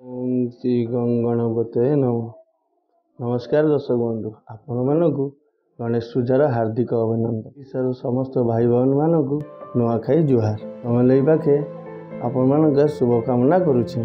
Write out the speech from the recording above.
ଓମ୍ ଶ୍ରୀ ଗଣପତେ ନମ। ନମସ୍କାର ଦର୍ଶକ ବନ୍ଧୁ ଆପଣମାନଙ୍କୁ ଗଣେଶ ପୂଜାର ହାର୍ଦ୍ଦିକ ଅଭିନନ୍ଦନ। ଓଡ଼ିଶାର ସମସ୍ତ ଭାଇ ଭଉଣୀମାନଙ୍କୁ ନୂଆଖାଇ ଜୁହାର। ସମଲେଇ ପାଖେ ଆପଣମାନଙ୍କ ଶୁଭକାମନା କରୁଛି।